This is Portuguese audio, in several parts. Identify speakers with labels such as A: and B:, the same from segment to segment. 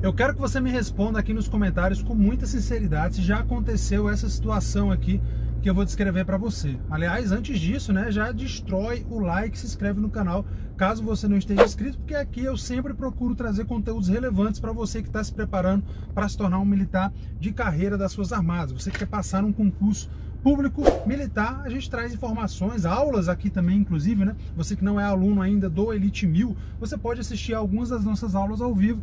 A: Eu quero que você me responda aqui nos comentários com muita sinceridade se já aconteceu essa situação aqui que eu vou descrever para você. Aliás, antes disso, né, já destrói o like, se inscreve no canal, caso você não esteja inscrito, porque aqui eu sempre procuro trazer conteúdos relevantes para você que está se preparando para se tornar um militar de carreira das suas armadas. Você que quer passar um concurso público militar, a gente traz informações, aulas aqui também, inclusive, né? Você que não é aluno ainda do Elite 1000, você pode assistir algumas das nossas aulas ao vivo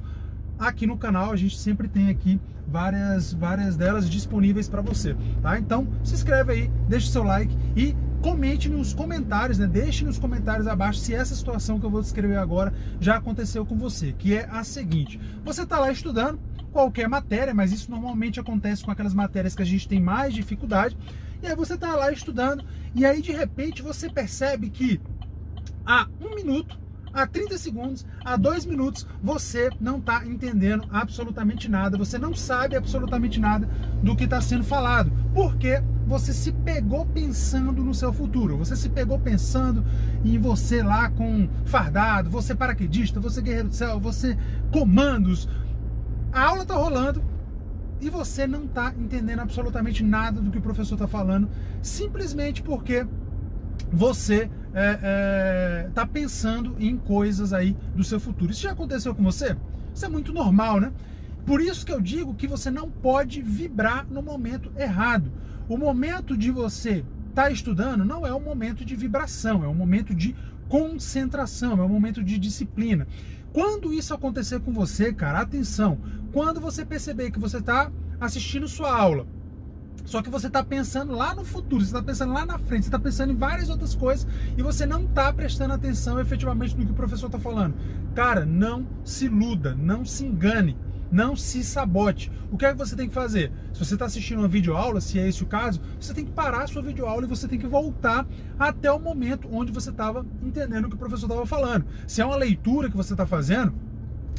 A: aqui no canal a gente sempre tem aqui várias, várias delas disponíveis para você, tá? Então se inscreve aí, deixe seu like e comente nos comentários, né? Deixe nos comentários abaixo se essa situação que eu vou descrever agora já aconteceu com você, que é a seguinte: você está lá estudando qualquer matéria, mas isso normalmente acontece com aquelas matérias que a gente tem mais dificuldade. E aí você está lá estudando e aí de repente você percebe que há um minuto a 30 segundos, a 2 minutos, você não está entendendo absolutamente nada, você não sabe absolutamente nada do que está sendo falado. Porque você se pegou pensando no seu futuro, você se pegou pensando em você lá com fardado, você paraquedista, você guerreiro do céu, você comandos. A aula está rolando, e você não está entendendo absolutamente nada do que o professor está falando, simplesmente porque você é, é, tá pensando em coisas aí do seu futuro. Isso já aconteceu com você? Isso é muito normal, né? Por isso que eu digo que você não pode vibrar no momento errado. O momento de você estar tá estudando não é um momento de vibração, é um momento de concentração, é um momento de disciplina. Quando isso acontecer com você, cara, atenção, quando você perceber que você está assistindo sua aula só que você está pensando lá no futuro, você está pensando lá na frente, você está pensando em várias outras coisas e você não está prestando atenção efetivamente no que o professor está falando. Cara, não se iluda, não se engane, não se sabote. O que é que você tem que fazer? Se você está assistindo uma videoaula, se é esse o caso, você tem que parar a sua videoaula e você tem que voltar até o momento onde você estava entendendo o que o professor estava falando. Se é uma leitura que você está fazendo,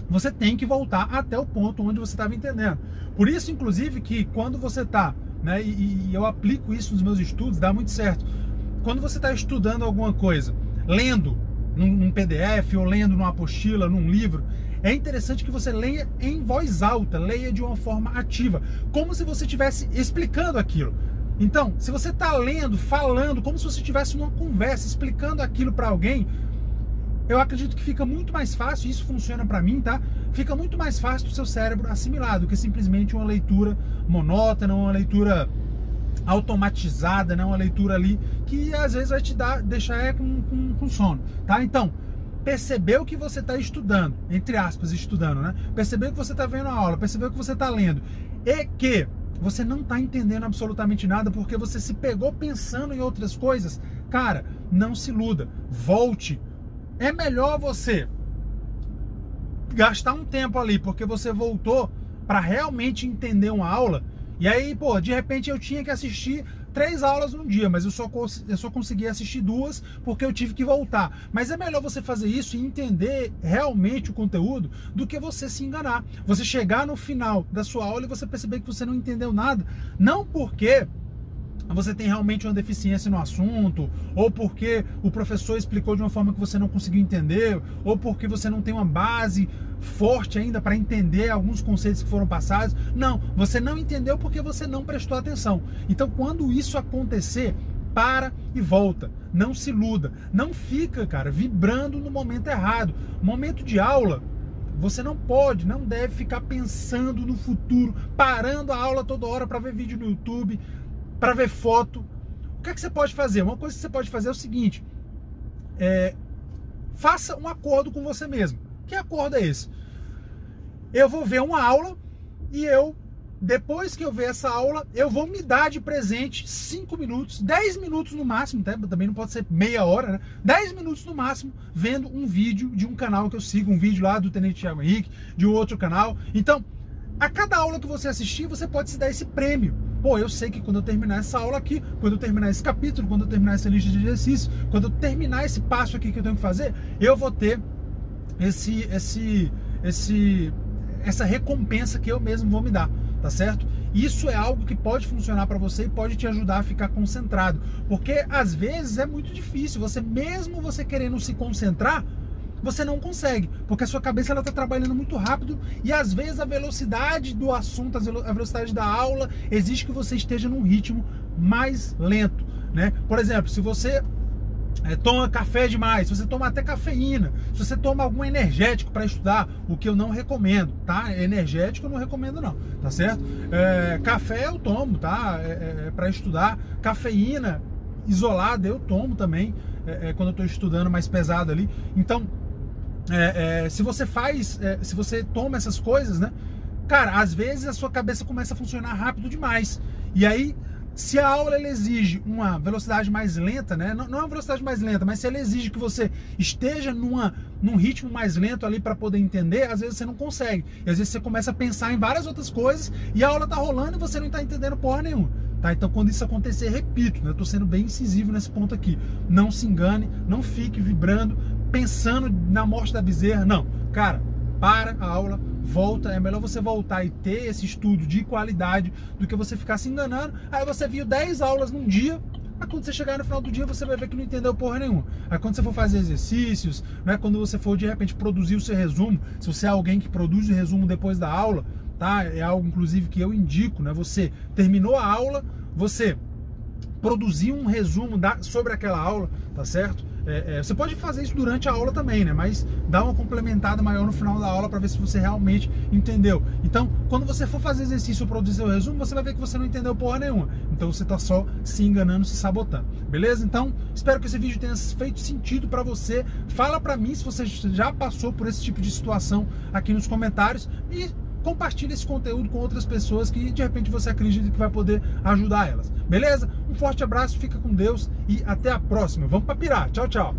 A: você tem que voltar até o ponto onde você estava entendendo. Por isso, inclusive, que quando você está né? E, e eu aplico isso nos meus estudos, dá muito certo. Quando você está estudando alguma coisa, lendo num, num PDF ou lendo numa apostila, num livro, é interessante que você leia em voz alta, leia de uma forma ativa, como se você estivesse explicando aquilo. Então, se você está lendo, falando, como se você estivesse numa conversa, explicando aquilo para alguém, eu acredito que fica muito mais fácil, isso funciona para mim, tá? Fica muito mais fácil do seu cérebro assimilar do que simplesmente uma leitura monótona, uma leitura automatizada, né? uma leitura ali que às vezes vai te dar, deixar é, com, com, com sono, tá? Então, percebeu que você está estudando, entre aspas, estudando, né? Percebeu que você está vendo a aula, percebeu que você está lendo e que você não está entendendo absolutamente nada porque você se pegou pensando em outras coisas, cara, não se iluda, volte é melhor você gastar um tempo ali, porque você voltou para realmente entender uma aula. E aí, pô, de repente eu tinha que assistir três aulas num dia, mas eu só, eu só consegui assistir duas porque eu tive que voltar. Mas é melhor você fazer isso e entender realmente o conteúdo do que você se enganar. Você chegar no final da sua aula e você perceber que você não entendeu nada. Não porque você tem realmente uma deficiência no assunto, ou porque o professor explicou de uma forma que você não conseguiu entender, ou porque você não tem uma base forte ainda para entender alguns conceitos que foram passados. Não, você não entendeu porque você não prestou atenção. Então, quando isso acontecer, para e volta. Não se iluda. Não fica, cara, vibrando no momento errado. Momento de aula, você não pode, não deve ficar pensando no futuro, parando a aula toda hora para ver vídeo no YouTube, para ver foto. O que, é que você pode fazer? Uma coisa que você pode fazer é o seguinte: é, faça um acordo com você mesmo. Que acordo é esse? Eu vou ver uma aula e eu, depois que eu ver essa aula, eu vou me dar de presente 5 minutos, 10 minutos no máximo, tá? também não pode ser meia hora, né? 10 minutos no máximo, vendo um vídeo de um canal que eu sigo, um vídeo lá do Tenente Thiago Henrique, de um outro canal. Então, a cada aula que você assistir, você pode se dar esse prêmio. Pô, eu sei que quando eu terminar essa aula aqui, quando eu terminar esse capítulo, quando eu terminar essa lista de exercícios, quando eu terminar esse passo aqui que eu tenho que fazer, eu vou ter esse, esse, esse, essa recompensa que eu mesmo vou me dar, tá certo? Isso é algo que pode funcionar para você e pode te ajudar a ficar concentrado, porque às vezes é muito difícil. Você mesmo você querendo se concentrar, você não consegue, porque a sua cabeça ela está trabalhando muito rápido e às vezes a velocidade do assunto, a velocidade da aula exige que você esteja num ritmo mais lento, né? Por exemplo, se você é, toma café demais, se você toma até cafeína, se você toma algum energético para estudar, o que eu não recomendo, tá? Energético eu não recomendo não, tá certo? É, café eu tomo, tá? É, é, é para estudar, cafeína isolada eu tomo também, é, quando eu estou estudando mais pesado ali. Então, se você faz, se você toma essas coisas, né? Cara, às vezes a sua cabeça começa a funcionar rápido demais. E aí se a aula exige uma velocidade mais lenta, né? Não, não é uma velocidade mais lenta, mas se ela exige que você esteja numa, num ritmo mais lento ali para poder entender, às vezes você não consegue. E às vezes você começa a pensar em várias outras coisas e a aula tá rolando e você não tá entendendo porra nenhuma. Tá? Então, quando isso acontecer, repito, né? eu tô sendo bem incisivo nesse ponto aqui. Não se engane, não fique vibrando, pensando na morte da bezerra. Não, cara, para a aula, volta. É melhor você voltar e ter esse estudo de qualidade do que você ficar se enganando. Aí você viu 10 aulas num dia, Aí quando você chegar no final do dia, você vai ver que não entendeu porra nenhuma. Aí quando você for fazer exercícios, né, quando você for de repente produzir o seu resumo, se você é alguém que produz o resumo depois da aula, tá? É algo inclusive que eu indico, né? Você terminou a aula, você produzir um resumo da, sobre aquela aula, tá certo? É, é, você pode fazer isso durante a aula também, né? Mas dá uma complementada maior no final da aula para ver se você realmente entendeu. Então, quando você for fazer exercício ou produzir o resumo, você vai ver que você não entendeu porra nenhuma. Então você tá só se enganando, se sabotando. Beleza? Então, espero que esse vídeo tenha feito sentido para você. Fala para mim se você já passou por esse tipo de situação aqui nos comentários e compartilhe esse conteúdo com outras pessoas que de repente você acredita que vai poder ajudar elas. Beleza? Um forte abraço, fica com Deus e até a próxima. Vamos para pirar. Tchau, tchau.